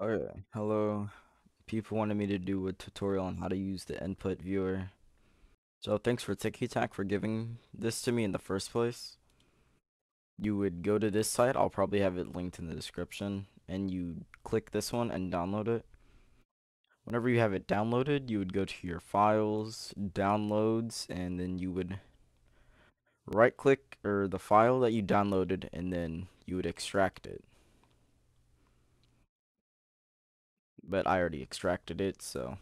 Oh, okay, hello. People wanted me to do a tutorial on how to use the input viewer. So thanks for TikTok for giving this to me in the first place. You would go to this site, I'll probably have it linked in the description, and you click this one and download it. Whenever you have it downloaded, you would go to your files, downloads, and then you would right click or the file that you downloaded and then you would extract it. But I already extracted it, so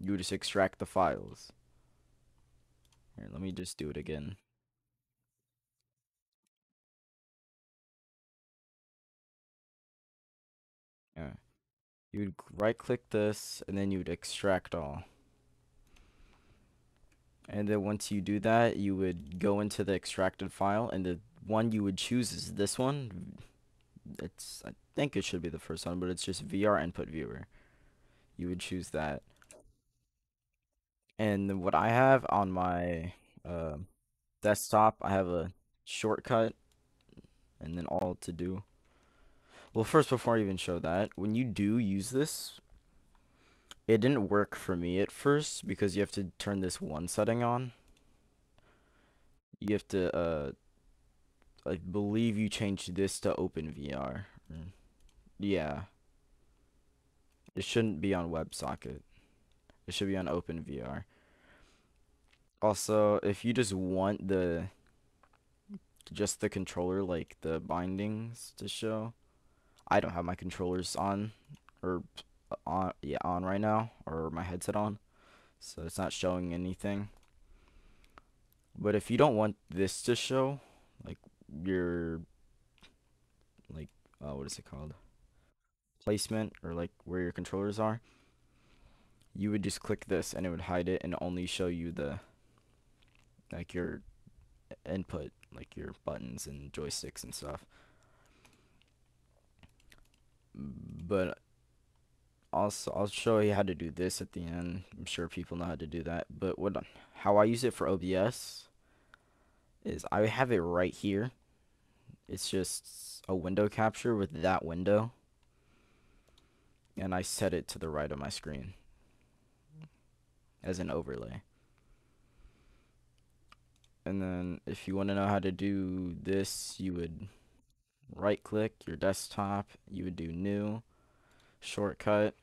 you just extract the files. Here, let me just do it again. Yeah. You would right click this and then you would extract all. And then once you do that, you would go into the extracted file and the one you would choose is this one. It's I think it should be the first one, but it's just VR input viewer. You would choose that. And what I have on my uh, desktop, I have a shortcut and then all to do. Well, first, before I even show that, when you do use this, it didn't work for me at first because you have to turn this one setting on. You have to, uh, I believe you changed this to OpenVR. Hmm. Yeah. It shouldn't be on WebSocket. It should be on OpenVR. Also, if you just want the just the controller, like the bindings to show, I don't have my controllers on or uh, on yeah on right now or my headset on, so it's not showing anything. But if you don't want this to show, like your like uh, what is it called? Placement or like where your controllers are, you would just click this and it would hide it and only show you the like your input, like your buttons and joysticks and stuff. But also, I'll show you how to do this at the end. I'm sure people know how to do that. But what how I use it for OBS is I have it right here. It's just a window capture with that window. And I set it to the right of my screen as an overlay. And then if you want to know how to do this, you would right click your desktop, you would do new, shortcut,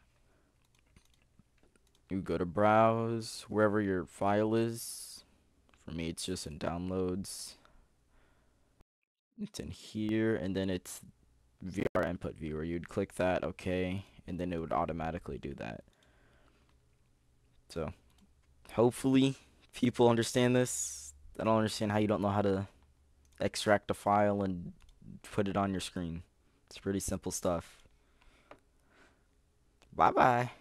you go to browse, wherever your file is. For me, it's just in downloads. It's in here, and then it's VR input viewer. You'd click that, okay, and then it would automatically do that. So, hopefully, people understand this. I don't understand how you don't know how to extract a file and put it on your screen. It's pretty simple stuff. Bye bye.